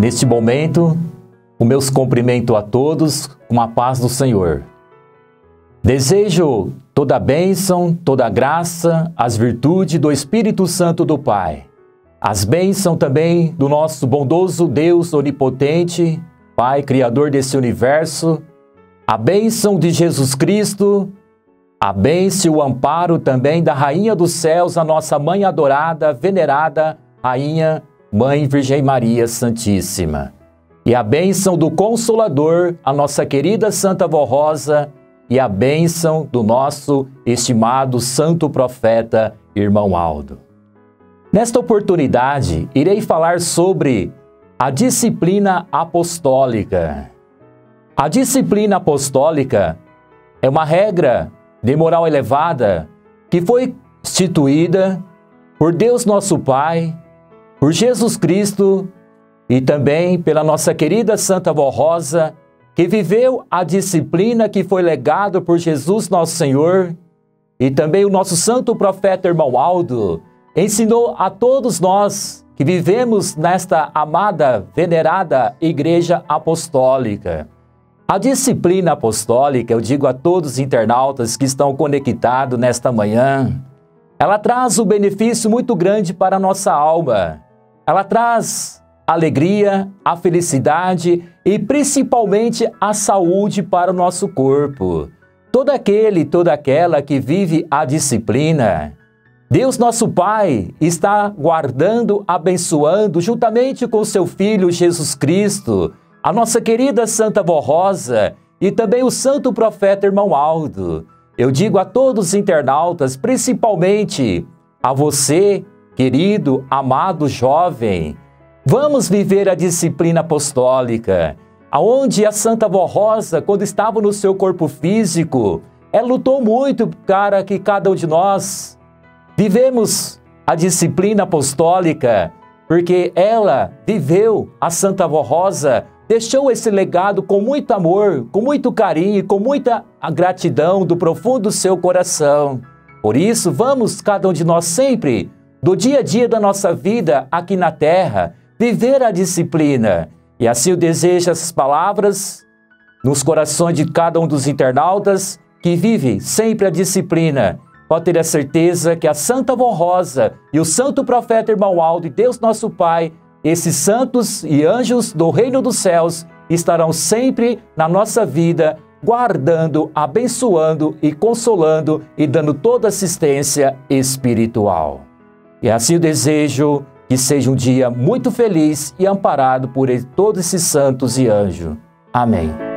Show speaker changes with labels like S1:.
S1: Neste momento, o meus cumprimento a todos com a paz do Senhor. Desejo toda a bênção, toda a graça, as virtudes do Espírito Santo do Pai. As bênçãos também do nosso bondoso Deus onipotente, Pai, Criador desse universo. A bênção de Jesus Cristo, a bênção e o amparo também da Rainha dos Céus, a nossa Mãe adorada, venerada, Rainha Mãe Virgem Maria Santíssima. E a bênção do Consolador, a nossa querida Santa Vó Rosa, e a bênção do nosso estimado Santo Profeta, Irmão Aldo. Nesta oportunidade, irei falar sobre a disciplina apostólica. A disciplina apostólica é uma regra de moral elevada que foi instituída por Deus nosso Pai por Jesus Cristo e também pela nossa querida Santa Vó Rosa, que viveu a disciplina que foi legado por Jesus nosso Senhor, e também o nosso santo profeta irmão Aldo, ensinou a todos nós que vivemos nesta amada, venerada Igreja Apostólica. A disciplina apostólica, eu digo a todos os internautas que estão conectados nesta manhã, ela traz um benefício muito grande para a nossa alma ela traz alegria, a felicidade e principalmente a saúde para o nosso corpo. Todo aquele, toda aquela que vive a disciplina, Deus nosso Pai está guardando, abençoando, juntamente com seu Filho Jesus Cristo, a nossa querida Santa Vó Rosa e também o Santo Profeta Irmão Aldo. Eu digo a todos os internautas, principalmente a você Querido, amado jovem, vamos viver a disciplina apostólica, aonde a Santa Vó Rosa, quando estava no seu corpo físico, ela lutou muito para que cada um de nós vivemos a disciplina apostólica, porque ela viveu, a Santa Vó Rosa, deixou esse legado com muito amor, com muito carinho, com muita gratidão do profundo do seu coração. Por isso, vamos, cada um de nós, sempre do dia a dia da nossa vida aqui na terra, viver a disciplina. E assim eu desejo essas palavras nos corações de cada um dos internautas que vive sempre a disciplina. Pode ter a certeza que a Santa Vó Rosa e o Santo Profeta Irmão Aldo e Deus Nosso Pai, esses santos e anjos do reino dos céus, estarão sempre na nossa vida, guardando, abençoando e consolando e dando toda assistência espiritual. E assim eu desejo que seja um dia muito feliz e amparado por todos esses santos e anjos. Amém.